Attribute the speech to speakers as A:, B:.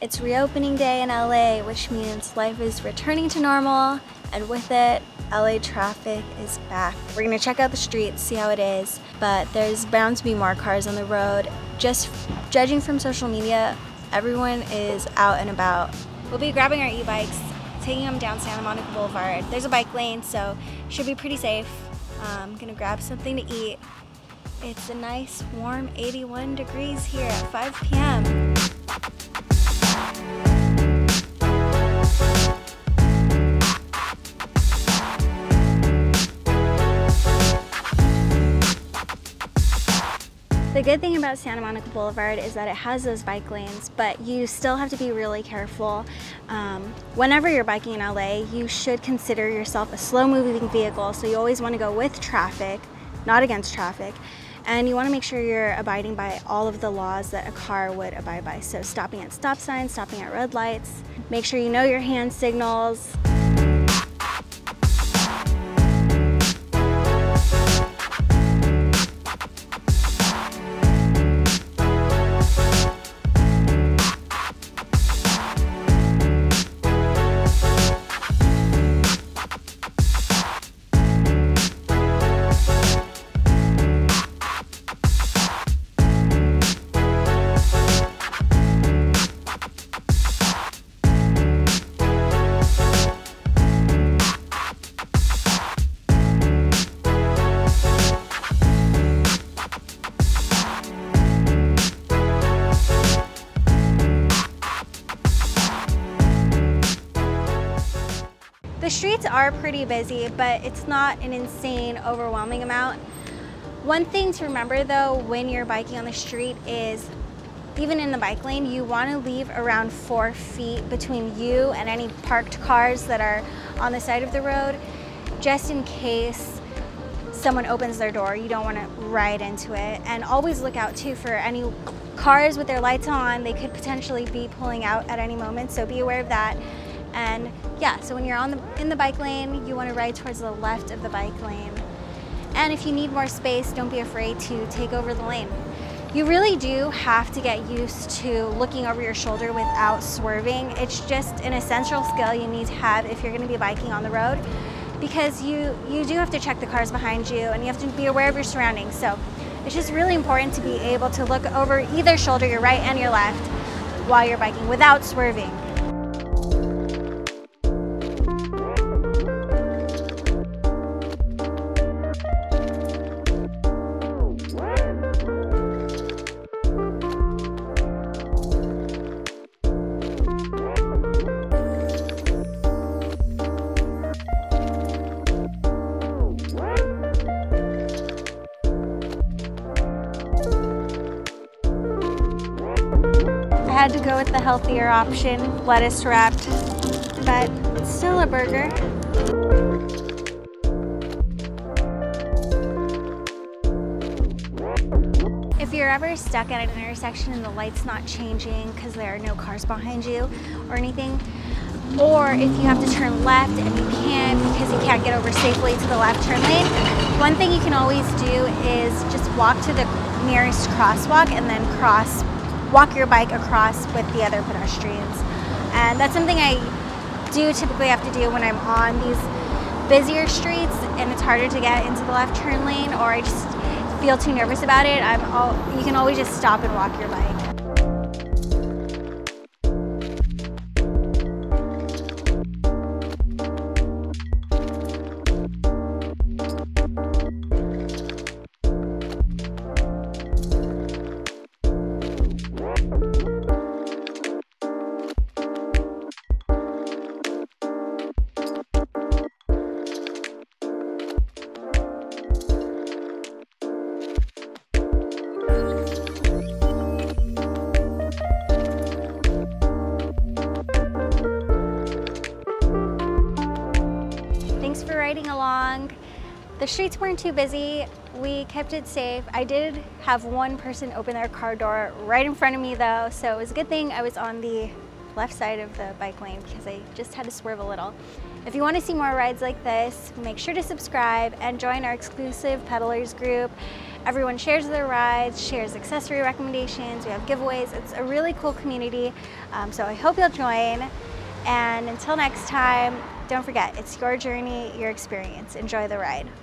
A: It's reopening day in LA, which means life is returning to normal, and with it, LA traffic is back. We're gonna check out the streets, see how it is, but there's bound to be more cars on the road. Just judging from social media, everyone is out and about. We'll be grabbing our e-bikes, taking them down Santa Monica Boulevard. There's a bike lane, so should be pretty safe. I'm gonna grab something to eat. It's a nice warm 81 degrees here at 5 p.m. The good thing about Santa Monica Boulevard is that it has those bike lanes, but you still have to be really careful. Um, whenever you're biking in LA, you should consider yourself a slow moving vehicle, so you always want to go with traffic, not against traffic. And you want to make sure you're abiding by all of the laws that a car would abide by. So stopping at stop signs, stopping at red lights, make sure you know your hand signals. The streets are pretty busy, but it's not an insane, overwhelming amount. One thing to remember though when you're biking on the street is even in the bike lane, you want to leave around four feet between you and any parked cars that are on the side of the road, just in case someone opens their door. You don't want to ride into it. And always look out too for any cars with their lights on. They could potentially be pulling out at any moment, so be aware of that. And yeah, so when you're on the, in the bike lane, you want to ride towards the left of the bike lane. And if you need more space, don't be afraid to take over the lane. You really do have to get used to looking over your shoulder without swerving. It's just an essential skill you need to have if you're going to be biking on the road because you, you do have to check the cars behind you and you have to be aware of your surroundings. So it's just really important to be able to look over either shoulder, your right and your left, while you're biking without swerving. Had to go with the healthier option, lettuce wrapped, but still a burger. If you're ever stuck at an intersection and the light's not changing because there are no cars behind you or anything, or if you have to turn left and you can't because you can't get over safely to the left turn lane, one thing you can always do is just walk to the nearest crosswalk and then cross walk your bike across with the other pedestrians. And that's something I do typically have to do when I'm on these busier streets and it's harder to get into the left turn lane or I just feel too nervous about it. I'm all, you can always just stop and walk your bike. The streets weren't too busy. We kept it safe. I did have one person open their car door right in front of me though, so it was a good thing I was on the left side of the bike lane because I just had to swerve a little. If you want to see more rides like this, make sure to subscribe and join our exclusive pedalers group. Everyone shares their rides, shares accessory recommendations, we have giveaways. It's a really cool community, um, so I hope you'll join. And until next time, don't forget, it's your journey, your experience. Enjoy the ride.